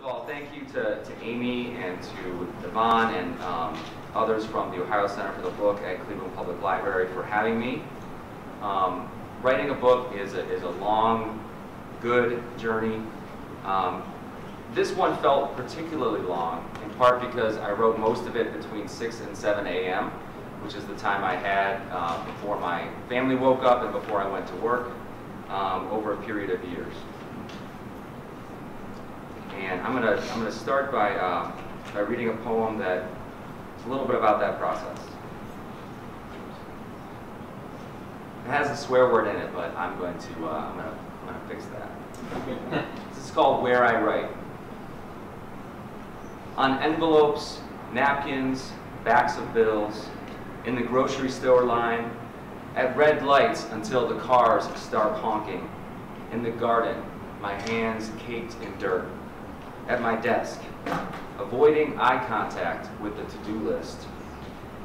of all, thank you to, to Amy and to Yvonne and um, others from the Ohio Center for the Book at Cleveland Public Library for having me. Um, writing a book is a, is a long, good journey. Um, this one felt particularly long, in part because I wrote most of it between 6 and 7 a.m., which is the time I had uh, before my family woke up and before I went to work um, over a period of years. And I'm gonna I'm gonna start by uh, by reading a poem that is a little bit about that process. It has a swear word in it, but I'm going to uh, I'm gonna I'm gonna fix that. this is called Where I Write. On envelopes, napkins, backs of bills, in the grocery store line, at red lights until the cars start honking, in the garden, my hands caked in dirt at my desk, avoiding eye contact with the to-do list.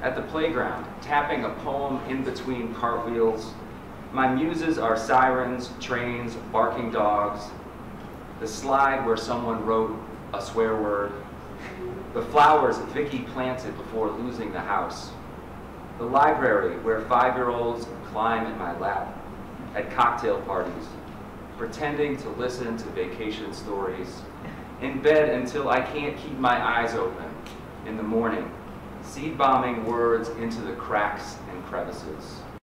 At the playground, tapping a poem in between cartwheels. My muses are sirens, trains, barking dogs. The slide where someone wrote a swear word. The flowers Vicky planted before losing the house. The library where five-year-olds climb in my lap. At cocktail parties, pretending to listen to vacation stories in bed until I can't keep my eyes open in the morning, seed bombing words into the cracks and crevices.